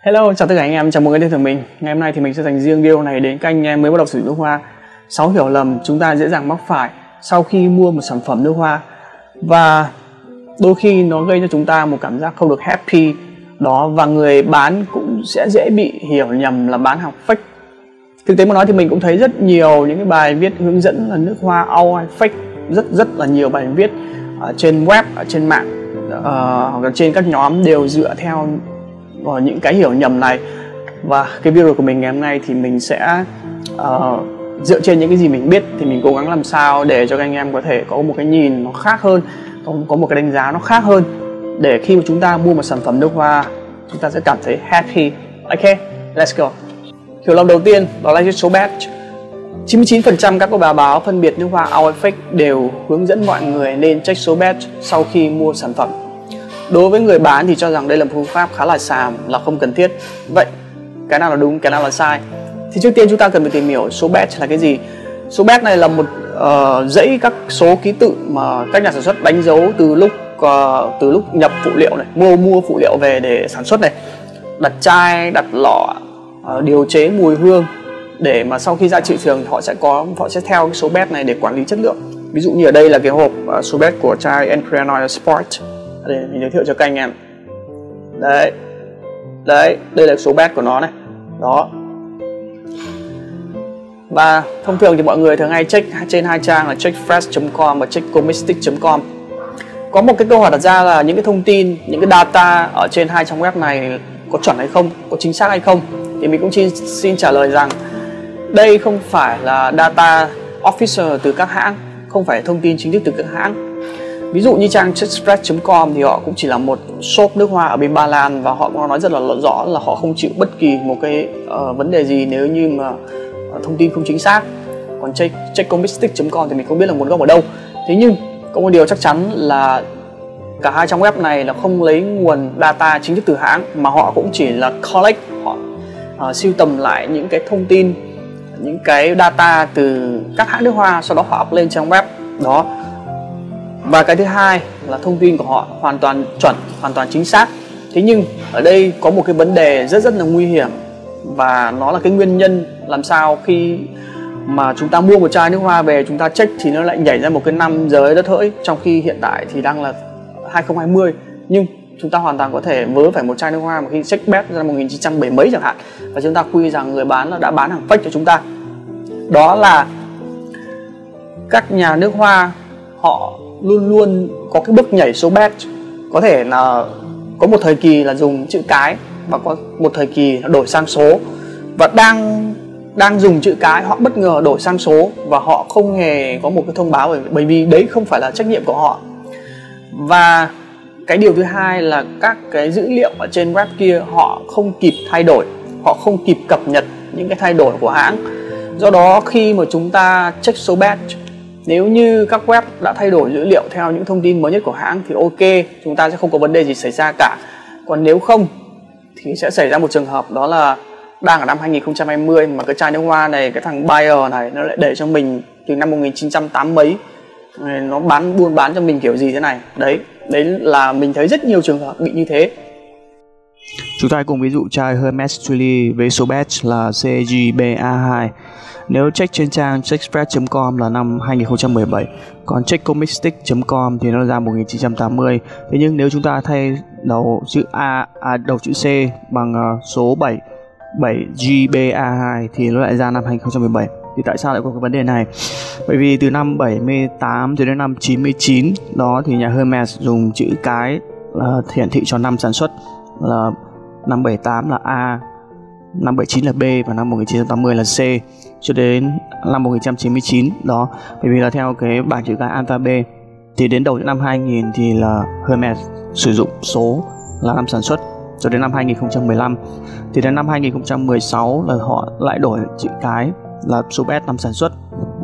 Hello, chào tất cả anh em, chào mừng đến với mình. Ngày hôm nay thì mình sẽ dành riêng video này đến các anh em mới bắt đầu sử dụng nước hoa. 6 hiểu lầm chúng ta dễ dàng mắc phải sau khi mua một sản phẩm nước hoa và đôi khi nó gây cho chúng ta một cảm giác không được happy đó và người bán cũng sẽ dễ bị hiểu nhầm là bán hàng fake. Thực tế mà nói thì mình cũng thấy rất nhiều những cái bài viết hướng dẫn là nước hoa au hay fake rất rất là nhiều bài viết ở trên web ở trên mạng uh, hoặc là trên các nhóm đều dựa theo vào những cái hiểu nhầm này. Và cái video của mình ngày hôm nay thì mình sẽ uh, dựa trên những cái gì mình biết thì mình cố gắng làm sao để cho các anh em có thể có một cái nhìn nó khác hơn có, có một cái đánh giá nó khác hơn. Để khi mà chúng ta mua một sản phẩm nước hoa chúng ta sẽ cảm thấy happy. Ok let's go. Hiểu lầm đầu tiên đó là số batch. 99% các cô bà báo phân biệt nước hoa Our Effect đều hướng dẫn mọi người nên check số batch sau khi mua sản phẩm đối với người bán thì cho rằng đây là một phương pháp khá là xàm là không cần thiết. Vậy cái nào là đúng cái nào là sai? Thì trước tiên chúng ta cần phải tìm hiểu số batch là cái gì. Số batch này là một uh, dãy các số ký tự mà các nhà sản xuất đánh dấu từ lúc uh, từ lúc nhập phụ liệu này mua mua phụ liệu về để sản xuất này. Đặt chai đặt lọ uh, điều chế mùi hương để mà sau khi ra thị trường họ sẽ có họ sẽ theo cái số batch này để quản lý chất lượng. Ví dụ như ở đây là cái hộp uh, số batch của chai Encranoid Sport đây mình giới thiệu cho các anh em. Đấy. Đấy đây là số bát của nó này. Đó. Và thông thường thì mọi người thường hay check trên hai trang là checkfresh.com và checkcomistic.com có một cái câu hỏi đặt ra là những cái thông tin những cái data ở trên hai trang web này có chuẩn hay không có chính xác hay không? Thì mình cũng xin, xin trả lời rằng đây không phải là data official từ các hãng không phải thông tin chính thức từ các hãng ví dụ như trang checkfresh.com thì họ cũng chỉ là một shop nước hoa ở bên Ba Lan và họ cũng nói rất là rõ là họ không chịu bất kỳ một cái uh, vấn đề gì nếu như mà uh, thông tin không chính xác. Còn check checkcomistic.com thì mình không biết là nguồn gốc ở đâu. Thế nhưng có một điều chắc chắn là cả hai trang web này là không lấy nguồn data chính thức từ hãng mà họ cũng chỉ là collect họ uh, siêu tầm lại những cái thông tin những cái data từ các hãng nước hoa sau đó họ up lên trang web. Đó và cái thứ hai là thông tin của họ hoàn toàn chuẩn, hoàn toàn chính xác. Thế nhưng ở đây có một cái vấn đề rất rất là nguy hiểm. Và nó là cái nguyên nhân làm sao khi mà chúng ta mua một chai nước hoa về, chúng ta check thì nó lại nhảy ra một cái năm giới đất hỡi, trong khi hiện tại thì đang là 2020 nhưng chúng ta hoàn toàn có thể vớ phải một chai nước hoa mà khi check bet ra 1970 mấy chẳng hạn. Và chúng ta quy rằng người bán đã bán hàng fake cho chúng ta. Đó là các nhà nước hoa họ luôn luôn có cái bước nhảy số batch có thể là có một thời kỳ là dùng chữ cái và có một thời kỳ là đổi sang số. Và đang đang dùng chữ cái họ bất ngờ đổi sang số và họ không hề có một cái thông báo bởi, bởi vì đấy không phải là trách nhiệm của họ. Và cái điều thứ hai là các cái dữ liệu ở trên web kia họ không kịp thay đổi họ không kịp cập nhật những cái thay đổi của hãng. Do đó khi mà chúng ta check số batch nếu như các web đã thay đổi dữ liệu theo những thông tin mới nhất của hãng thì ok, chúng ta sẽ không có vấn đề gì xảy ra cả. Còn nếu không thì sẽ xảy ra một trường hợp đó là đang ở năm 2020 mà cái chai nước hoa này, cái thằng buyer này nó lại để cho mình từ năm 1980 mấy, nó bán, buôn bán cho mình kiểu gì thế này. Đấy đấy là mình thấy rất nhiều trường hợp bị như thế. Chúng ta hãy cùng ví dụ chai Hermes Truly với số batch là CGBA2 nếu check trên trang checkspread.com là năm 2017 Còn checkcomistic.com thì nó ra 1980 Thế nhưng nếu chúng ta thay đầu chữ A, à, đầu chữ C bằng uh, số 7 7GBA2 thì nó lại ra năm 2017 thì tại sao lại có cái vấn đề này? Bởi vì từ năm 78 cho đến năm 99 đó thì nhà Hermes dùng chữ cái là hiển thị cho năm sản xuất là 578 là A 579 là B và năm 1980 là C, cho đến năm 1999 đó. Bởi vì là theo cái bảng chữ cái alpha B, thì đến đầu năm 2000 thì là Hermes sử dụng số là năm sản xuất, cho đến năm 2015 thì đến năm 2016 là họ lại đổi chữ cái là số S năm sản xuất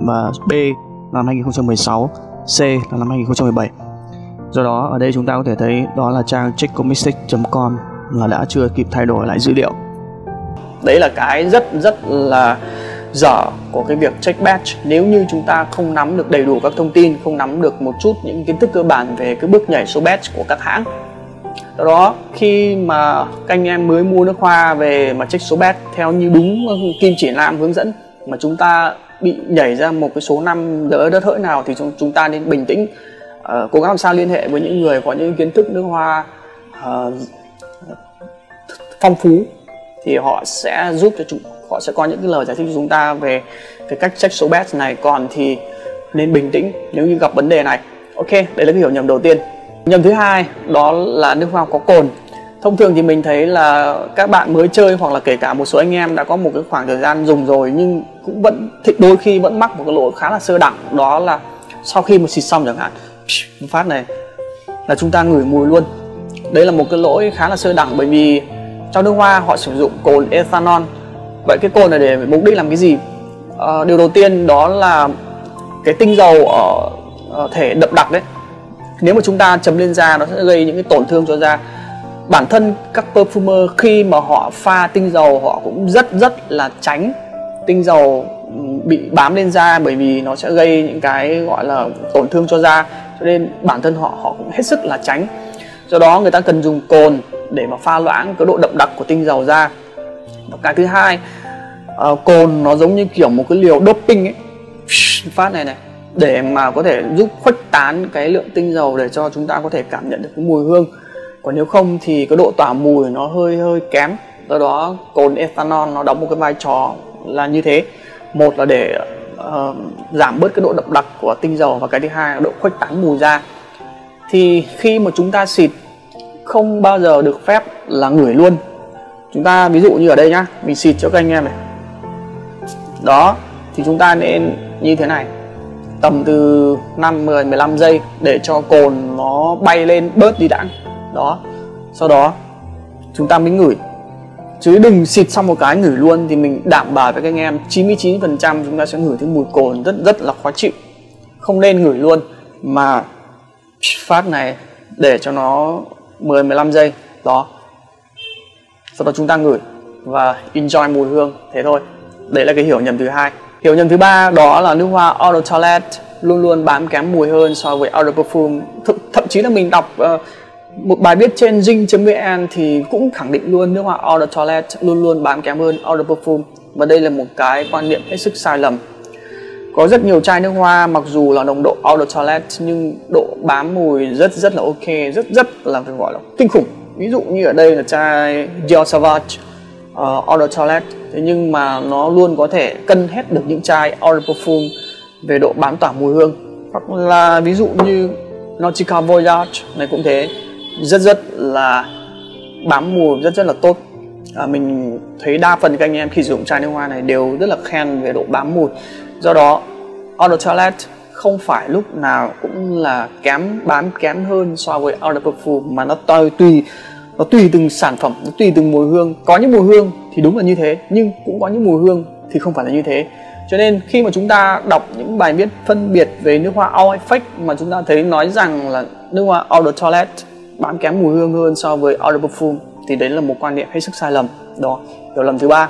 và B là năm 2016 C là năm 2017 do đó, ở đây chúng ta có thể thấy đó là trang checkcomistic.com là đã chưa kịp thay đổi lại dữ liệu. Đấy là cái rất rất là dở của cái việc check batch. Nếu như chúng ta không nắm được đầy đủ các thông tin không nắm được một chút những kiến thức cơ bản về cái bước nhảy số batch của các hãng. Do đó khi mà các anh em mới mua nước hoa về mà check số batch theo như đúng kim chỉ nam hướng dẫn mà chúng ta bị nhảy ra một cái số năm đỡ đất hỡi nào thì chúng, chúng ta nên bình tĩnh uh, cố gắng làm sao liên hệ với những người có những kiến thức nước hoa uh, phong phú thì họ sẽ giúp cho chúng, họ sẽ có những cái lời giải thích cho chúng ta về cái cách check số bet này. Còn thì nên bình tĩnh nếu như gặp vấn đề này. Ok, đấy là cái hiểu nhầm đầu tiên. Nhầm thứ hai, đó là nước hoa có cồn. Thông thường thì mình thấy là các bạn mới chơi hoặc là kể cả một số anh em đã có một cái khoảng thời gian dùng rồi nhưng cũng vẫn đôi khi vẫn mắc một cái lỗi khá là sơ đẳng. Đó là sau khi một xịt xong chẳng hạn phát này, là chúng ta ngửi mùi luôn. Đấy là một cái lỗi khá là sơ đẳng bởi vì trong nước hoa họ sử dụng cồn ethanol. Vậy cái cồn này để mục đích làm cái gì? À, điều đầu tiên đó là cái tinh dầu ở, ở thể đậm đặc đấy. Nếu mà chúng ta chấm lên da nó sẽ gây những cái tổn thương cho da. Bản thân các perfumer khi mà họ pha tinh dầu họ cũng rất rất là tránh tinh dầu bị bám lên da bởi vì nó sẽ gây những cái gọi là tổn thương cho da. Cho nên bản thân họ họ cũng hết sức là tránh. Do đó người ta cần dùng cồn để mà pha loãng cái độ đậm đặc của tinh dầu ra. Và cái thứ hai uh, cồn nó giống như kiểu một cái liều doping ấy. Phát này này. Để mà có thể giúp khuếch tán cái lượng tinh dầu để cho chúng ta có thể cảm nhận được cái mùi hương. Còn nếu không thì cái độ tỏa mùi nó hơi hơi kém. Do đó cồn ethanol nó đóng một cái vai trò là như thế. Một là để uh, giảm bớt cái độ đậm đặc của tinh dầu và cái thứ hai là độ khuếch tán mùi ra. Thì khi mà chúng ta xịt không bao giờ được phép là ngửi luôn. Chúng ta ví dụ như ở đây nhá mình xịt cho các anh em này. Đó thì chúng ta nên như thế này. Tầm từ 5, 10, 15 giây để cho cồn nó bay lên bớt đi đã. Đó sau đó chúng ta mới ngửi. Chứ đừng xịt xong một cái ngửi luôn thì mình đảm bảo với các anh em 99% chúng ta sẽ ngửi thấy mùi cồn rất rất là khó chịu. Không nên ngửi luôn mà phát này để cho nó 10 15 giây. Đó. Sau đó chúng ta ngửi và enjoy mùi hương thế thôi. Đấy là cái hiểu nhầm thứ hai. Hiểu nhầm thứ ba đó là nước hoa Eau de Toilette luôn luôn bám kém mùi hơn so với Eau de Perfume. Th thậm chí là mình đọc uh, một bài viết trên zing.vn thì cũng khẳng định luôn nước hoa Eau de Toilette luôn luôn bám kém hơn Eau de Perfume. Và đây là một cái quan niệm hết sức sai lầm có rất nhiều chai nước hoa mặc dù là nồng độ out of toilet nhưng độ bám mùi rất rất là ok rất rất là phải gọi là kinh khủng. Ví dụ như ở đây là chai Dior Sauvage uh, out of toilet. Thế nhưng mà nó luôn có thể cân hết được những chai out Perfume về độ bám tỏa mùi hương. Hoặc là ví dụ như Nautica Voyage này cũng thế. Rất rất là bám mùi rất rất là tốt. À, mình thấy đa phần các anh em khi sử dụng chai nước hoa này đều rất là khen về độ bám mùi do đó Eau de Toilette không phải lúc nào cũng là kém bám kém hơn so với Eau de Perfume, mà nó tùy tùy, nó tùy từng sản phẩm, nó tùy từng mùi hương. Có những mùi hương thì đúng là như thế, nhưng cũng có những mùi hương thì không phải là như thế. Cho nên khi mà chúng ta đọc những bài viết phân biệt về nước hoa All Effect mà chúng ta thấy nói rằng là nước hoa Eau de Toilette bám kém mùi hương hơn so với Eau de Perfume, thì đấy là một quan niệm hết sức sai lầm. Đó, hiểu lầm thứ ba.